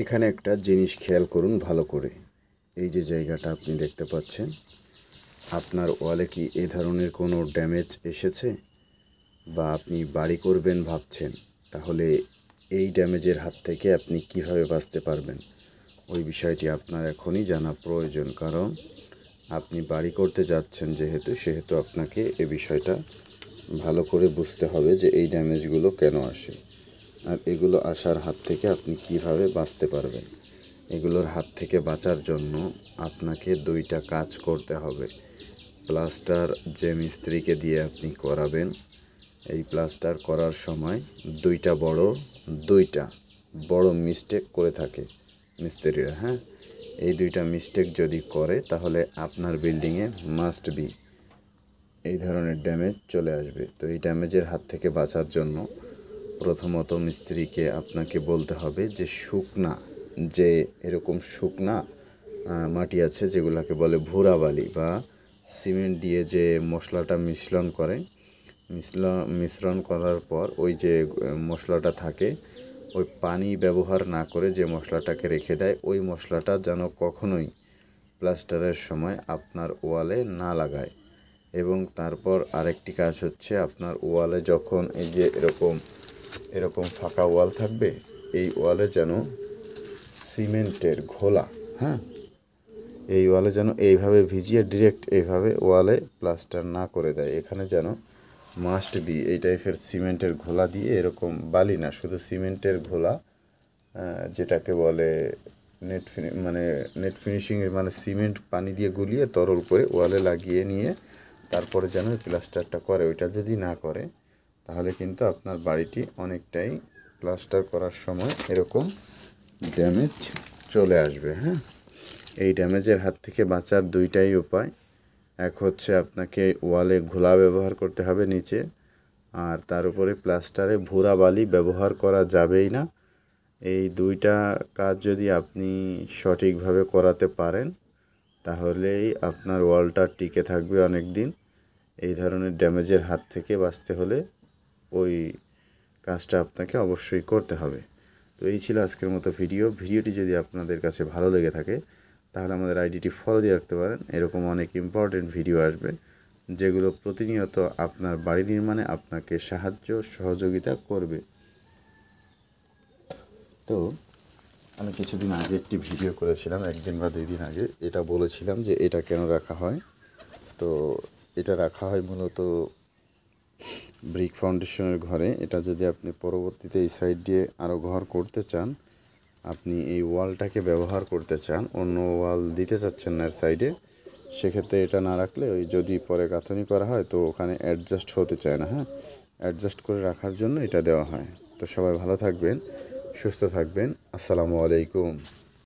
এখানে একটা জিনিস খেয়াল করুন ভালো করে। এই যে জায়গাটা আপনি দেখতে পাচ্ছেন, আপনার ওয়ালে কি এ ধরনের কোনো ড্যামেজ এসেছে? বা আপনি বাড়ি করবেন ভাবছেন, তাহলে এই ড্যামেজের হাত থেকে আপনি কীভাবে বাঁচতে পারবেন? ওই বিষয়টি আপনার এখনই জানা প্রয়োজন, কারণ আপনি বাড়ি করতে যাচ্ছেন যেহেতু, সেহেতু আপনাকে এ বিষয়টা ভালো করে বুঝতে হবে যে এই ড্যামেজগুলো কেন আসে। আর এগুলো আসার হাত থেকে আপনি কীভাবে বাঁচতে পারবেন? এগুলোর হাত থেকে বাঁচার জন্য আপনাকে দুইটা কাজ করতে হবে। প্লাস্টার যে মিস্ত্রিকে দিয়ে আপনি করাবেন, এই প্লাস্টার করার সময় দুইটা বড় দুইটা বড় মিস্টেক করে থাকে মিস্ত্রিরা হ্যাঁ? এই দুইটা মিস্টেক যদি করে, তাহলে আপনার বিল্ডিংয়ে মাস্ট বি এই ধরনের ড্যামেজ চলে আসবে। তো এই ড্যামেজের হাত থেকে বাঁচার জন্য প্রথমত মিস্ত্রিকে আপনাকে বলতে হবে যে শুকনা, যে এরকম শুকনা মাটি আছে যেগুলোকে বলে ভুরা বালি বা সিমেন্ট দিয়ে যে মশলাটা মিশ্রণ করে মিশ্রণ মিশ্রণ করার পর ওই যে মশলাটা থাকে, ওই পানি ব্যবহার না করে যে মশলাটাকে রেখে দেয়, ওই মশলাটা যেন কখনোই প্লাস্টারের সময় আপনার ওয়ালে না লাগায়। এবং তারপর আরেকটি কাজ হচ্ছে, আপনার ওয়ালে যখন এই যে এরকম এরকম ফাঁকা ওয়াল থাকবে, এই ওয়ালে যেন সিমেন্টের ঘোলা হ্যাঁ? এই ওয়ালে যেন এইভাবে ভিজিয়ে ডিরেক্ট এইভাবে ওয়ালে প্লাস্টার না করে দেয়। এখানে যেন মাস্ট বি এই টাইপের সিমেন্টের ঘোলা দিয়ে এরকম বালি না, শুধু সিমেন্টের ঘোলা যেটাকে বলে নেট ফিনি মানে নেট ফিনিশিংয়ের মানে সিমেন্ট পানি দিয়ে গুলিয়ে তরল করে ওয়ালে লাগিয়ে নিয়ে তারপরে যেন প্লাস্টারটা করে। ওইটা যদি না করে তাহলে কিন্তু আপনার বাড়িটি অনেকটাই প্লাস্টার করার সময় এরকম ড্যামেজ চলে আসবে হ্যাঁ? এই ড্যামেজের হাত থেকে বাঁচার দুইটাই উপায়। এক হচ্ছে আপনাকে ওয়ালে ঘোলা ব্যবহার করতে হবে নিচে, আর তার উপরে প্লাস্টারে ভুরা বালি ব্যবহার করা যাবেই না। এই দুইটা কাজ যদি আপনি সঠিকভাবে করাতে পারেন, তাহলেই আপনার ওয়ালটা টিকে থাকবে অনেক দিন এই ধরনের ড্যামেজের হাত থেকে বাঁচতে হলে ওই কাজটা আপনাকে অবশ্যই করতে হবে। তো এই ছিল আজকের মতো ভিডিও। ভিডিওটি যদি আপনাদের কাছে ভালো লেগে থাকে, তাহলে আমাদের আইডিটি ফলো দিয়ে রাখতে পারেন। এরকম অনেক ইম্পর্টেন্ট ভিডিও আসবে, যেগুলো প্রতিনিয়ত আপনার বাড়ি নির্মাণে আপনাকে সাহায্য, সহযোগিতা করবে। তো আমি কিছুদিন আগে একটি ভিডিও করেছিলাম, একদিন বা দুই দিন আগে। এটা বলেছিলাম যে এটা কেন রাখা হয়। তো এটা রাখা হয় মূলত ব্রিক ফাউন্ডেশনের ঘরে, এটা যদি আপনি পরবর্তীতে এই সাইড দিয়ে আরও ঘর করতে চান, আপনি এই ওয়ালটাকে ব্যবহার করতে চান, অন্য ওয়াল দিতে চাচ্ছেন না এর সাইডে, সেক্ষেত্রে এটা না রাখলে ওই যদি পরে গাঁথনি করা হয়, তো ওখানে অ্যাডজাস্ট হতে চায় না হ্যাঁ? অ্যাডজাস্ট করে রাখার জন্য এটা দেওয়া হয়। তো সবাই ভালো থাকবেন, সুস্থ থাকবেন। আসসালামু আলাইকুম।